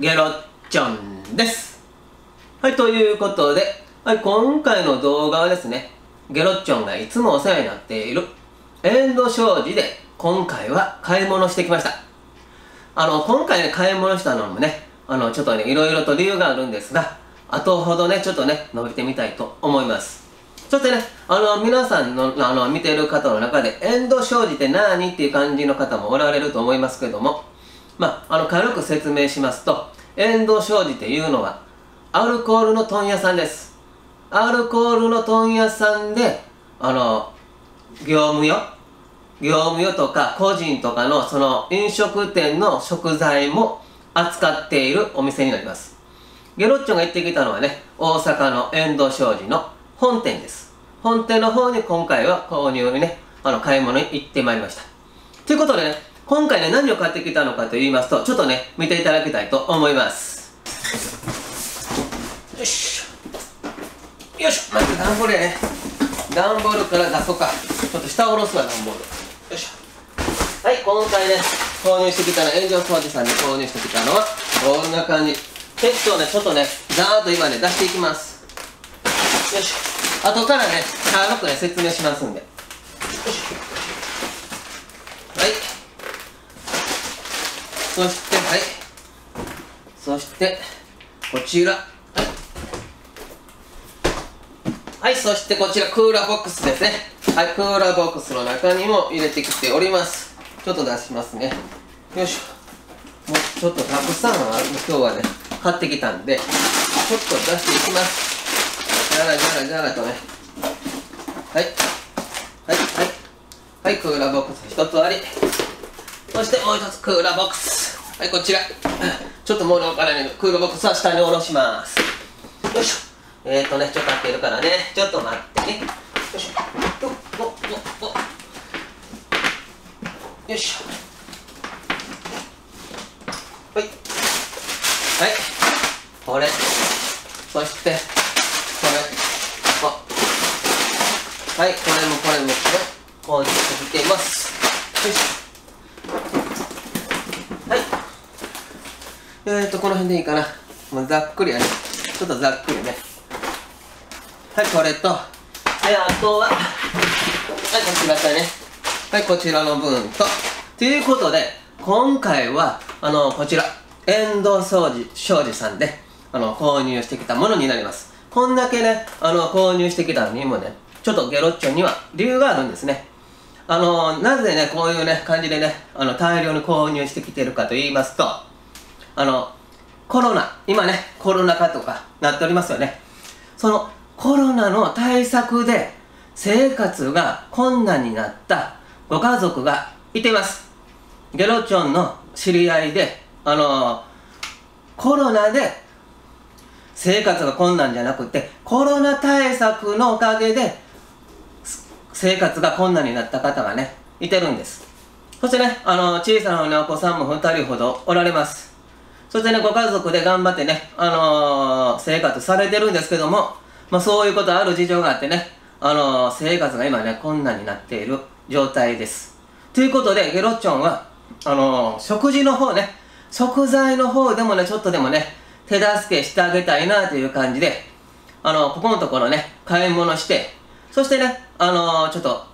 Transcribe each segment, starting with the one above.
ゲロッチョンです。はいということで、はい、今回の動画はですねゲロッチョンがいつもお世話になっているエンド商事で今回は買い物してきました。あの今回ね買い物したのもねあのちょっとねいろいろと理由があるんですが後ほどねちょっとね述べてみたいと思います。そしてねあの皆さんのあの見てる方の中でエンド商事って何っていう感じの方もおられると思いますけどもまあ、あの軽く説明しますと遠藤商事っていうのはアルコールの問屋さんです。アルコールの問屋さんであの業務用業務用とか個人とかのその飲食店の食材も扱っているお店になります。ゲロッチョが行ってきたのはね大阪の遠藤商事の本店です。本店の方に今回は購入にねあの買い物に行ってまいりました。ということでね今回ね何を買ってきたのかと言いますとちょっとね見ていただきたいと思います。よしょ。よいしょ。まず段ボール。やね段ボールから出そうか。ちょっと下を下ろすわ段ボール。よいしょ。はい今回ね購入してきたの炎上掃除さんで購入してきたのはこんな感じ。結構ねちょっとねざーっと今ね出していきます。よいしょ。後からね軽くね説明しますんで。よいしょはいそしてはい。そしてこちら。はい。はいそしてこちらクーラーボックスですね。はい。クーラーボックスの中にも入れてきております。ちょっと出しますね。よいしょ。もうちょっとたくさんある。今日はね買ってきたんでちょっと出していきます。じゃらじゃらじゃらとね。はい。はい。はい。はい。クーラーボックス一つあり。そしてもう一つクーラーボックス。はいこちら。ちょっと物置からねクールボックスは下に下ろします。よいしょ。えーとねちょっと開けるからね。ちょっと待ってね。よいしょ。おおおお。よいしょ。はい。はい。これ。そしてこれ。あはいこれもこれもこれ。こうしてきています。よいしょ。えーと、この辺でいいかな。もうざっくりやね。ちょっとざっくりね。はい、これと、で、あとは、はい、こちらからね。はい、こちらの分と。ということで、今回は、あの、こちら、遠藤商事、商事さんで、あの、購入してきたものになります。こんだけね、あの、購入してきたのにもね、ちょっとゲロッチョには理由があるんですね。あの、なぜね、こういうね、感じでね、あの、大量に購入してきてるかと言いますと、あの、コロナ、今ね、コロナ禍とかなっておりますよね。そのコロナの対策で生活が困難になったご家族がいています。ゲロチョンの知り合いで、あのコロナで生活が困難じゃなくて、コロナ対策のおかげで生活が困難になった方がね、いてるんです。そしてね、あの、小さな、お子さんも2人ほどおられます。そしてね、ご家族で頑張ってね、あのー、生活されてるんですけども、まあそういうことある事情があってね、あのー、生活が今ね、困難になっている状態です。ということで、ゲロッチョンは、あのー、食事の方ね、食材の方でもね、ちょっとでもね、手助けしてあげたいなという感じで、あのここのところね、買い物して、そしてね、あのちょっと、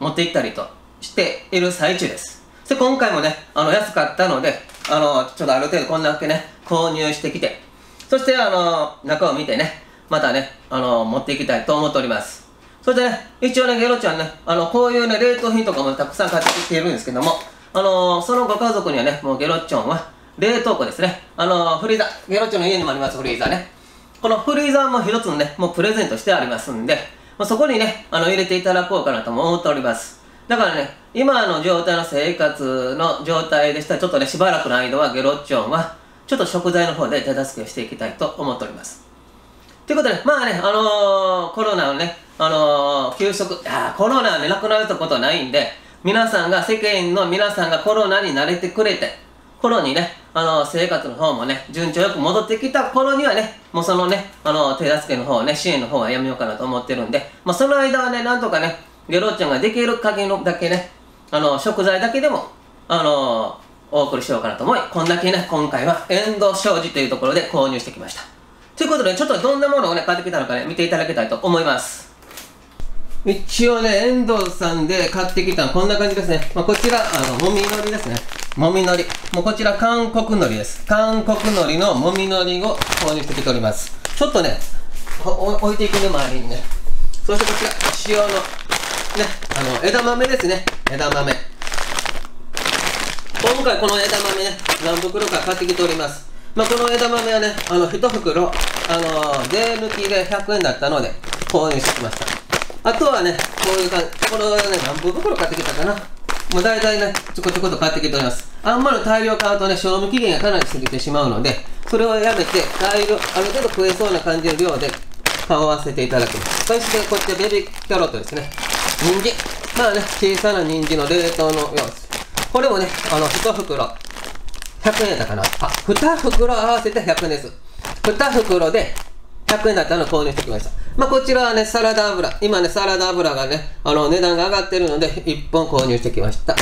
持って行ったりとしている最中です。で、今回もね、あの、安かったので、あの、ちょっとある程度こんだけね、購入してきて、そしてあの、中を見てね、またね、あの、持っていきたいと思っております。そしてね、一応ね、ゲロちゃんね、あの、こういうね、冷凍品とかもたくさん買ってきているんですけども、あの、そのご家族にはね、もうゲロちゃんは、冷凍庫ですね。あの、フリーザー、ゲロちゃんの家にもあります、フリーザーね。このフリーザーも一つのね、もうプレゼントしてありますんで、まあ、そこにね、あの、入れていただこうかなと思っております。だからね、今の状態の生活の状態でしたら、ちょっとね、しばらくの間はゲロッチョンは、ちょっと食材の方で手助けをしていきたいと思っております。ということで、まあね、あのー、コロナのね、あのー、休息、あコロナはね、なくなることはないんで、皆さんが、世間の皆さんがコロナに慣れてくれて、頃にね、あのー、生活の方もね、順調よく戻ってきた頃にはね、もうそのね、あの手助けの方ね、支援の方はやめようかなと思ってるんで、まあその間はね、なんとかね、ゲロッチョンができる限りのだけね、あの、食材だけでも、あの、お送りしようかなと思い、こんだけね、今回は遠藤商事というところで購入してきました。ということで、ちょっとどんなものをね、買ってきたのかね、見ていただきたいと思います。一応ね、遠藤さんで買ってきたのこんな感じですね。まあ、こちら、あの、もみのりですね。もみのり。もうこちら、韓国のりです。韓国のりのもみのりを購入してきております。ちょっとね、置いていくね、周りにね。そしてこちら、塩の、あの、枝豆ですね。枝豆。今回この枝豆ね、何袋か買ってきております。まあ、この枝豆はね、あの、1袋、あの税抜きで100円だったので、購入してきました。あとはね、こういう感じ、このね、何袋買ってきたかな。もう大体ね、ちょこちょこと買ってきております。あんまり大量買うとね、賞味期限がかなり過ぎてしまうので、それをやめて、大量、ある程度食えそうな感じの量で買わせていただきます。そして、こっちベビーキャロットですね。人参。まあね、小さな人参の冷凍の様子。これもね、あの、1袋、100円だかな。あ、2袋合わせて100円です。2袋で100円だったのを購入してきました。まあ、こちらはね、サラダ油。今ね、サラダ油がね、あの、値段が上がってるので、1本購入してきました。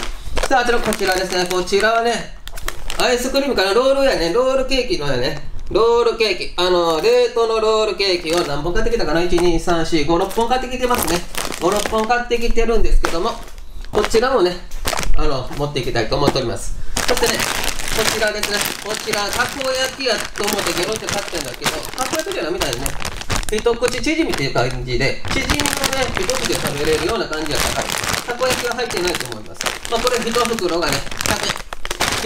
さあ、あとこちらですね。こちらはね、アイスクリームかなロールやね。ロールケーキのやね。ロールケーキ。あの、冷凍のロールケーキを何本買ってきたかな ?1、2、3、4、5、6本買ってきてますね。5、6本買ってきてるんですけども、こちらもね、あの、持っていきたいと思っております。そしてね、こちらですね。こちら、たこ焼きやと思ってゲロって買ってんだけど、たこ焼きじゃないみたいね。一口チヂミっていう感じで、チヂミをね、一口で食べれるような感じやったから、たこ焼きは入ってないと思います。まあ、これ一袋がね、100円。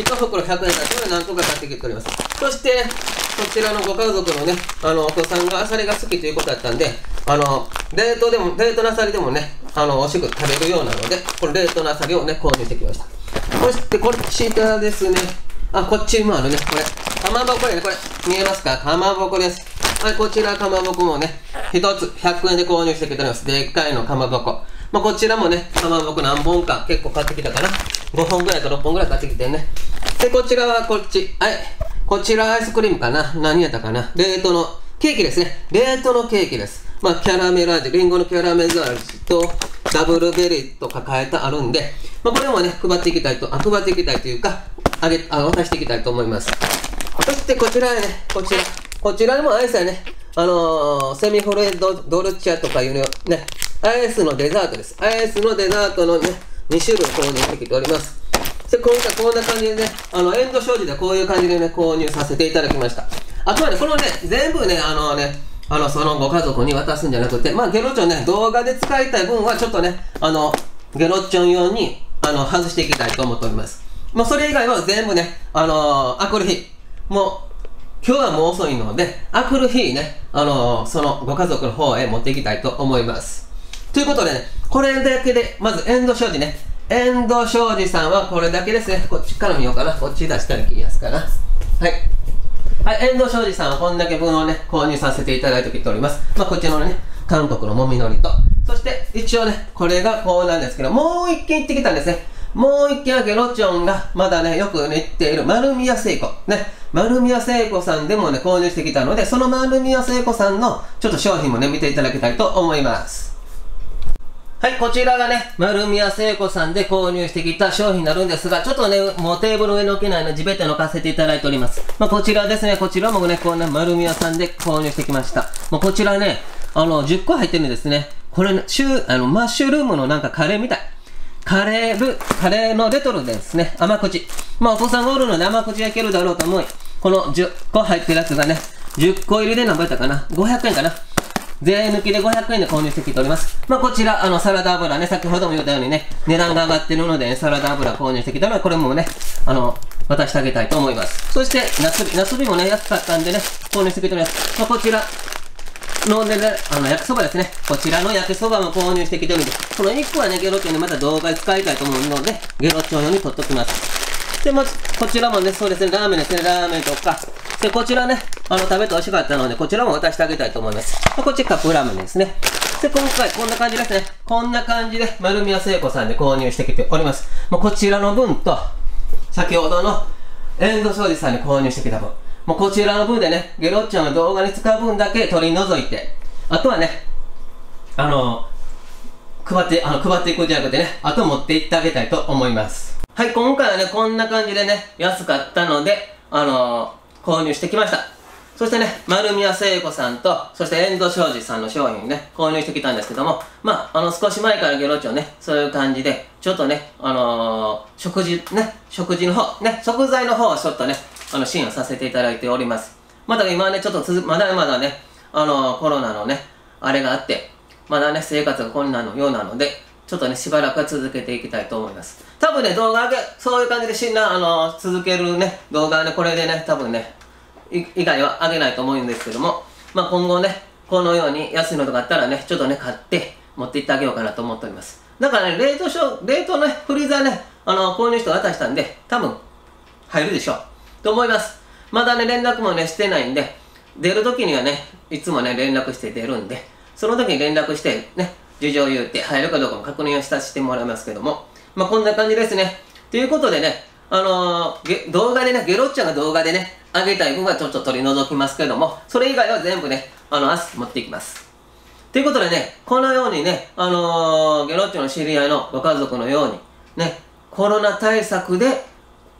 一袋100円だったので何個か買ってきております。そして、こちらのご家族のね、あの、お子さんがアサリが好きということだったんで、あの、冷凍でも、冷凍のアサリでもね、あの、美味しく食べるようなので、これ冷凍のアサリをね、購入してきました。そして、こちらですね。あ、こっちにもあるね、これ。かまぼこやね、これ。見えますか？かまぼこです。はい、こちらかまぼこもね、一つ100円で購入してきております。でっかいのかまぼこ。まあ、こちらもね、かまぼこ何本か結構買ってきたかな。5本ぐらいか6本ぐらい買ってきてね。で、こちらはこっち。はい。こちらアイスクリームかな何やったかな冷凍のケーキですね。冷凍のケーキです。まあ、キャラメル味、リンゴのキャラメル味と、ダブルベリーと抱えてあるんで、まあ、これもね、配っていきたいと、あ、配っていきたいというか、あげ、あ、渡していきたいと思います。そしてこちらね、こちら。こちらにもアイスやね、あのー、セミフレドドルチャとかいうね、アイスのデザートです。アイスのデザートのね、2種類購入してきております。で、今回こんな感じでね、あの、エンド商事でこういう感じでね、購入させていただきました。あとはね、このね、全部ね、あのね、あの、そのご家族に渡すんじゃなくて、まあ、ゲロチョンね、動画で使いたい分はちょっとね、あの、ゲロチョン用に、あの、外していきたいと思っております。まあ、それ以外は全部ね、あのー、あくる日、もう、今日はもう遅いので、あくる日ね、あのー、そのご家族の方へ持っていきたいと思います。ということでね、これだけで、まずエンド商事ね、エンド商事さんはこれだけですね。こっちから見ようかな。こっち出したら切りやすかな。はい。はい、エンド商事さんはこんだけ分をね、購入させていただいてきております。まあ、こっちのね、韓国のもみのりと、そして一応ね、これがこうなんですけど、もう一軒行ってきたんですね。もう一軒はゲロチョンがまだね、よくね、っている丸宮聖子。ね、丸宮聖子さんでもね、購入してきたので、その丸宮聖子さんのちょっと商品もね、見ていただきたいと思います。はい、こちらがね、丸宮聖子さんで購入してきた商品になるんですが、ちょっとね、もうテーブル上に置けないので、地べたに置かせていただいております。まあ、こちらですね、こちらもね、こんな丸宮さんで購入してきました。まあ、こちらね、あの、10個入ってるんですね。これ、ね、シュあの、マッシュルームのなんかカレーみたい。カレール、カレーのレトルですね。甘口。まあ、お子さんがおるので甘口焼けるだろうと思い、この10個入ってるやつがね、10個入りで何倍だったかな ?500 円かな税抜きで500円で購入してきております。まあ、こちら、あの、サラダ油ね、先ほども言ったようにね、値段が上がってるので、サラダ油購入してきたので、これもね、あの、渡してあげたいと思います。そして、夏日、夏日もね、安かったんでね、購入してきております。まあ、こちら、のでね、あの、焼きそばですね。こちらの焼きそばも購入してきてるんで、この1個はね、ゲロチョンでまた動画で使いたいと思うので、ゲロチョン用に取っときます。で、まず、こちらもね、そうですね、ラーメンですね、ラーメンとか、で、こちらね、あの、食べて美味しかったので、こちらも渡してあげたいと思います。こっちカップラーメンですね。で、今回こんな感じですね。こんな感じで、丸宮聖子さんで購入してきております。もうこちらの分と、先ほどの、エンド商事さんに購入してきた分。もうこちらの分でね、ゲロッチョの動画に使う分だけ取り除いて、あとはね、あの、配って、あの、配っていくんじゃなくてね、あと持っていってあげたいと思います。はい、今回はね、こんな感じでね、安かったので、あのー、購入してきました。そしてね、丸宮聖子さんと、そして遠藤商事さんの商品ね、購入してきたんですけども、まあ、あの、少し前からゲロチョね、そういう感じで、ちょっとね、あのー、食事、ね、食事の方、ね、食材の方はちょっとね、あの、支援をさせていただいております。また今ね、ちょっとまだまだね、あのー、コロナのね、あれがあって、まだね、生活が困難のようなので、ちょっとね、しばらくは続けていきたいと思います。多分ね、動画上げ、そういう感じでしんな、あの、続けるね、動画ね、これでね、多分ね、以外は上げないと思うんですけども、まあ今後ね、このように安いのとかあったらね、ちょっとね、買って持って行ってあげようかなと思っております。だからね、冷凍、冷凍のね、フリーザーね、あの、購入して渡したんで、多分、入るでしょう。と思います。まだね、連絡もね、してないんで、出るときにはね、いつもね、連絡して出るんで、その時に連絡して、ね、事情を言うて入るかどうかも確認をさせてもらいますけども、まあこんな感じですね。ということでね、あのー、動画でね、ゲロッチャが動画でね、上げたい分はちょっと取り除きますけども、それ以外は全部ね、あの、明日持っていきます。ということでね、このようにね、あのー、ゲロッチョの知り合いのご家族のように、ね、コロナ対策で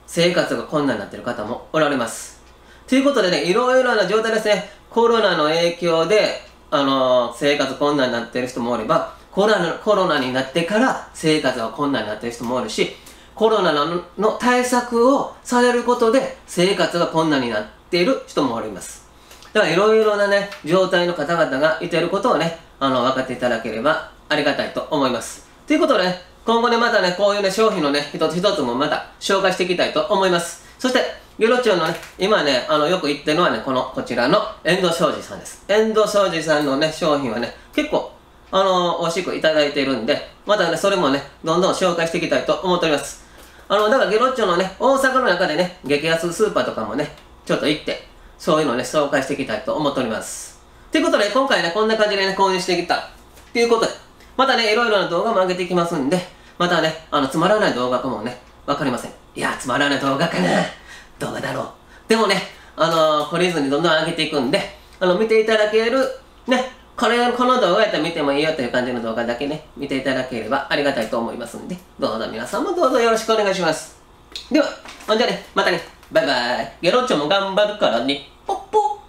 生活が困難になっている方もおられます。ということでね、いろいろな状態ですね、コロナの影響で、あのー、生活困難になってる人もおれば、コロナコロナになってから生活が困難になってる人もおるし、コロナのの対策をされることで生活が困難になっている人もおります。だからいろいろなね、状態の方々がいていることをね、あの、分かっていただければありがたいと思います。ということでね、今後ね、またね、こういうね、商品のね、一つ一つもまた紹介していきたいと思います。そして、ゲロチョウのね、今ね、あの、よく言ってるのはね、この、こちらの、遠藤商事さんです。遠藤商事さんのね、商品はね、結構、あのー、美味しくいただいているんで、またね、それもね、どんどん紹介していきたいと思っております。あの、だからゲロッチョのね、大阪の中でね、激安スーパーとかもね、ちょっと行って、そういうのね、紹介していきたいと思っております。ということで、今回ね、こんな感じでね、購入してきた。っていうことで、またね、いろいろな動画も上げていきますんで、またね、あの、つまらない動画かもね、わかりません。いや、つまらない動画かな。動画だろう。でもね、あのー、懲りずにどんどん上げていくんで、あの、見ていただける、ね、これ、この動画やったら見てもいいよという感じの動画だけね、見ていただければありがたいと思いますんで、どうぞ皆さんもどうぞよろしくお願いします。では、ほんじゃね、またね、バイバイ。ゲロッチョも頑張るからね、ポッポ